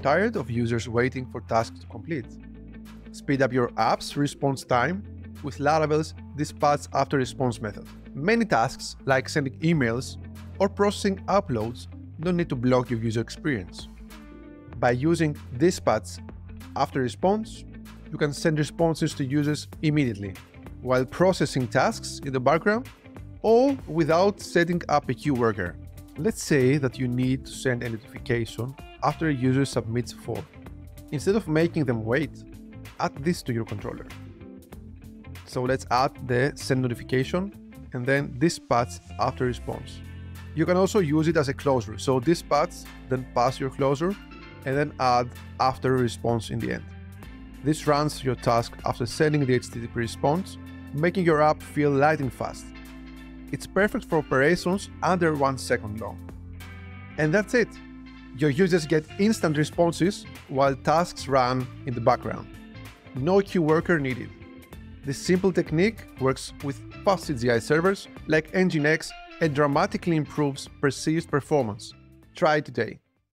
tired of users waiting for tasks to complete. Speed up your app's response time with Laravel's dispatch after response method. Many tasks, like sending emails or processing uploads, don't need to block your user experience. By using dispatch after response, you can send responses to users immediately, while processing tasks in the background, or without setting up a queue worker. Let's say that you need to send a notification after a user submits a form. Instead of making them wait, add this to your controller. So let's add the send notification and then dispatch after response. You can also use it as a closure. So dispatch, then pass your closure, and then add after response in the end. This runs your task after sending the HTTP response, making your app feel lightning fast. It's perfect for operations under one second long. And that's it. Your users get instant responses while tasks run in the background. No queue worker needed. This simple technique works with fast CGI servers like Nginx and dramatically improves perceived performance. Try today.